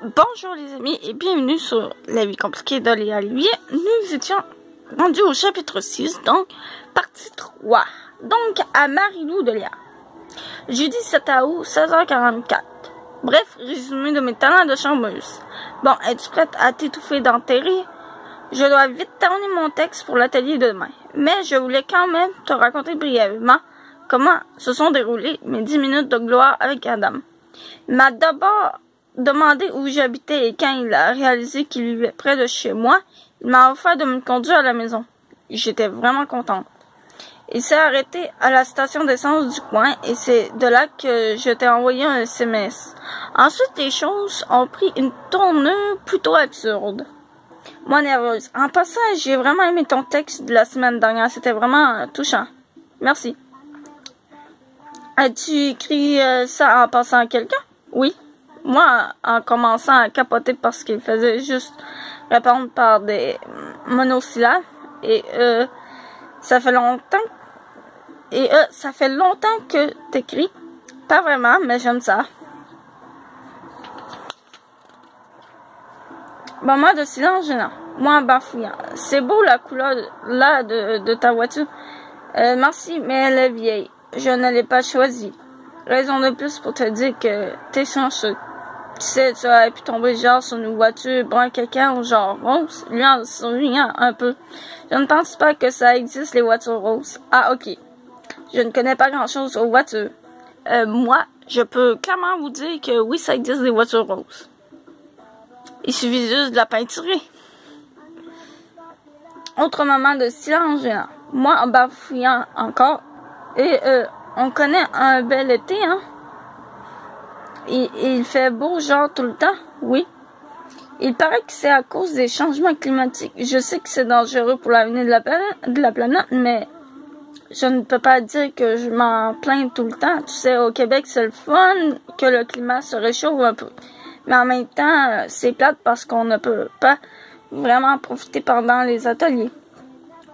Bonjour les amis et bienvenue sur La vie compliquée Léa Olivier. Nous étions rendus au chapitre 6, donc partie 3. Donc à Marilou de Léa. Jeudi 7 août, 16h44. Bref, résumé de mes talents de chambeuse. Bon, es-tu prête à t'étouffer d'enterrer? Je dois vite terminer mon texte pour l'atelier de demain. Mais je voulais quand même te raconter brièvement comment se sont déroulées mes 10 minutes de gloire avec Adam. M'a d'abord demandé où j'habitais et quand il a réalisé qu'il vivait près de chez moi, il m'a offert de me conduire à la maison. J'étais vraiment contente. Il s'est arrêté à la station d'essence du coin et c'est de là que je t'ai envoyé un SMS. Ensuite, les choses ont pris une tournure plutôt absurde. Moi, nerveuse. En passant, j'ai vraiment aimé ton texte de la semaine dernière. C'était vraiment touchant. Merci. As-tu écrit euh, ça en passant à quelqu'un? Oui moi, en commençant à capoter parce qu'il faisait juste répondre par des monosyllabes, et euh, ça fait longtemps, et euh, ça fait longtemps que t'écris. Pas vraiment, mais j'aime ça. Moment de silence gênant. Moi en bafouillant. C'est beau la couleur là de, de ta voiture. Euh, merci, mais elle est vieille. Je ne l'ai pas choisie. Raison de plus pour te dire que t'es chanceux tu sais, tu aurais pu tomber genre sur une voiture brun caca ou genre rose, lui en souriant un peu. Je ne pense pas que ça existe les voitures roses. Ah ok. Je ne connais pas grand chose aux voitures. Euh, moi, je peux clairement vous dire que oui, ça existe des voitures roses. Il suffit juste de la peinturer. Autre moment de silence. Moi, en bafouillant encore. Et euh, on connaît un bel été, hein? il, fait beau genre tout le temps, oui. Il paraît que c'est à cause des changements climatiques. Je sais que c'est dangereux pour l'avenir de la planète, mais je ne peux pas dire que je m'en plains tout le temps. Tu sais, au Québec, c'est le fun que le climat se réchauffe un peu. Mais en même temps, c'est plate parce qu'on ne peut pas vraiment profiter pendant les ateliers.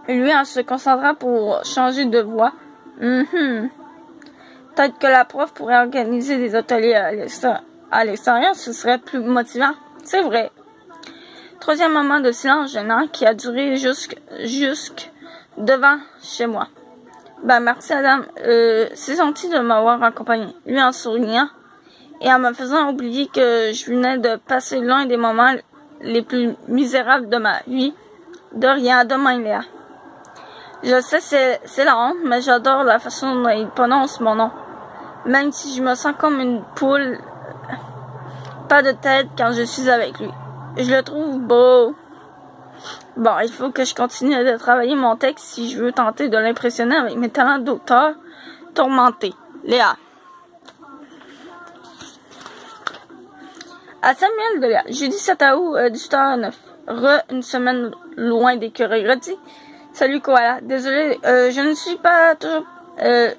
Lui, en se concentrant pour changer de voie, mm Peut-être que la prof pourrait organiser des ateliers à l'extérieur, ce serait plus motivant. C'est vrai. Troisième moment de silence gênant qui a duré jusque, jusque devant chez moi. Ben, merci Adam. Euh, c'est gentil de m'avoir accompagné. Lui en souriant et en me faisant oublier que je venais de passer l'un des moments les plus misérables de ma vie. De rien, demain Léa. Je sais, c'est la honte, mais j'adore la façon dont il prononce mon nom même si je me sens comme une poule, pas de tête quand je suis avec lui. Je le trouve beau. Bon, il faut que je continue de travailler mon texte si je veux tenter de l'impressionner avec mes talents d'auteur tourmenté. Léa. À Samuel de Léa, jeudi 7 août, euh, 18h09. Re, une semaine loin des. Redis. Salut Koala. Désolé, euh, je ne suis pas toujours... Euh,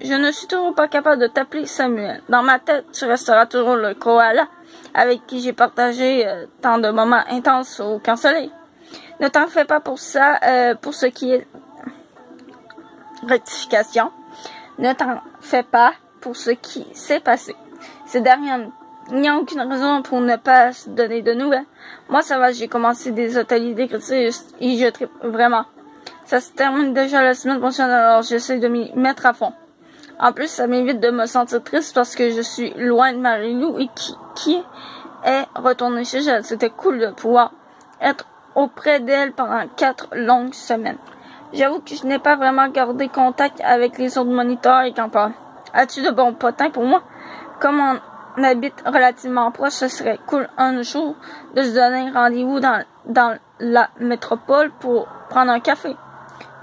je ne suis toujours pas capable de t'appeler Samuel. Dans ma tête, tu resteras toujours le koala avec qui j'ai partagé euh, tant de moments intenses au camp soleil. Ne t'en fais pas pour ça, euh, pour ce qui est rectification. Ne t'en fais pas pour ce qui s'est passé. C'est derrière il n'y a aucune raison pour ne pas se donner de nouvelles. Moi, ça va, j'ai commencé des ateliers d'écriture et je tripe vraiment. Ça se termine déjà la semaine prochaine, alors j'essaie de m'y mettre à fond. En plus, ça m'évite de me sentir triste parce que je suis loin de Marie-Lou et qui, qui est retournée chez elle. C'était cool de pouvoir être auprès d'elle pendant quatre longues semaines. J'avoue que je n'ai pas vraiment gardé contact avec les autres moniteurs et campeurs. As-tu de bons potins pour moi? Comme on habite relativement proche, ce serait cool un jour de se donner rendez-vous dans, dans la métropole pour prendre un café.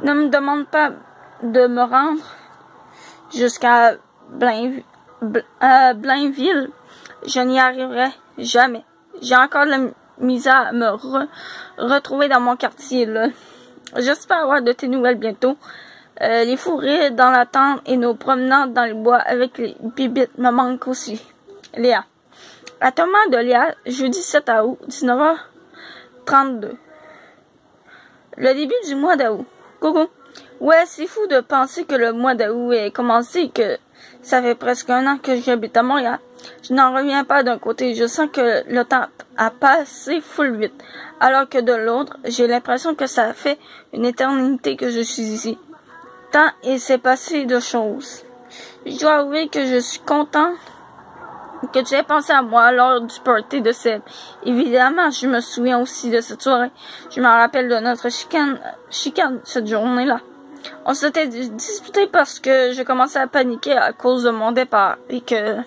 Ne me demande pas de me rendre jusqu'à Blainville, Blainville, je n'y arriverai jamais. J'ai encore la misère à me retrouver dans mon quartier. J'espère avoir de tes nouvelles bientôt. Euh, les fourrés dans la tente et nos promenades dans les bois avec les bibites me manquent aussi. Léa. À Thomas de Léa, jeudi 7 août, 19h32. Le début du mois d'août. Coucou. Ouais, c'est fou de penser que le mois d'août est commencé et que ça fait presque un an que j'habite à Montréal. Je n'en reviens pas d'un côté, je sens que le temps a passé full vite, alors que de l'autre, j'ai l'impression que ça fait une éternité que je suis ici. Tant il s'est passé de choses. Je dois avouer que je suis content que tu aies pensé à moi lors du party de Seb. Évidemment, je me souviens aussi de cette soirée. Je me rappelle de notre chicane, chicane cette journée-là. On s'était disputé parce que je commençais à paniquer à cause de mon départ et que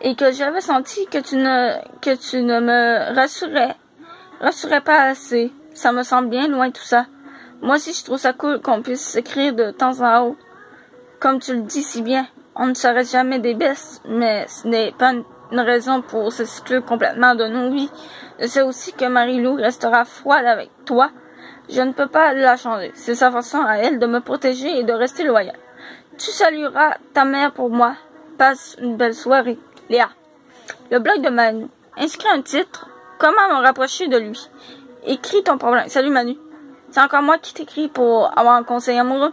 et que j'avais senti que tu ne que tu ne me rassurais rassurais pas assez. Ça me semble bien loin tout ça. Moi aussi je trouve ça cool qu'on puisse s'écrire de temps en temps. Comme tu le dis si bien, on ne serait jamais des bestes, mais ce n'est pas une raison pour s'exclure complètement de nos vies. Je sais aussi que Marie-Lou restera froide avec toi. Je ne peux pas la changer. C'est sa façon à elle de me protéger et de rester loyale. Tu salueras ta mère pour moi. Passe une belle soirée. Léa. Le blog de Manu. Inscris un titre. Comment me rapprocher de lui? Écris ton problème. Salut Manu. C'est encore moi qui t'écris pour avoir un conseil amoureux.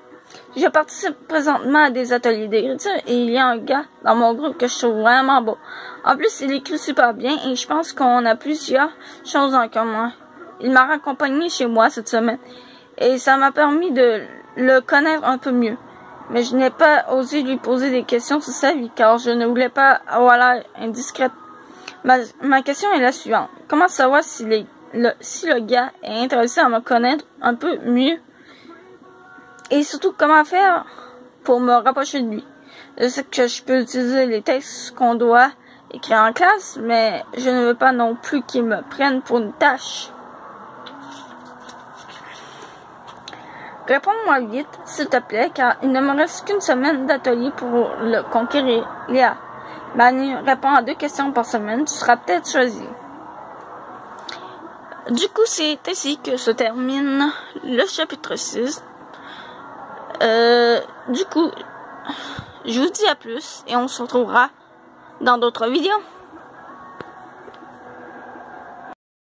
Je participe présentement à des ateliers d'écriture et il y a un gars dans mon groupe que je trouve vraiment beau. En plus, il écrit super bien et je pense qu'on a plusieurs choses en commun. Il m'a raccompagné chez moi cette semaine et ça m'a permis de le connaître un peu mieux. Mais je n'ai pas osé lui poser des questions sur sa vie car je ne voulais pas avoir l'air indiscrète. Ma, ma question est la suivante. Comment savoir si, le, si le gars est intéressé à me connaître un peu mieux? Et surtout, comment faire pour me rapprocher de lui? Je sais que je peux utiliser les textes qu'on doit écrire en classe, mais je ne veux pas non plus qu'il me prenne pour une tâche. Réponds-moi vite, s'il te plaît, car il ne me reste qu'une semaine d'atelier pour le conquérir. Léa, Manu répond à deux questions par semaine, tu seras peut-être choisi. Du coup, c'est ainsi que se termine le chapitre 6 euh, du coup, je vous dis à plus et on se retrouvera dans d'autres vidéos.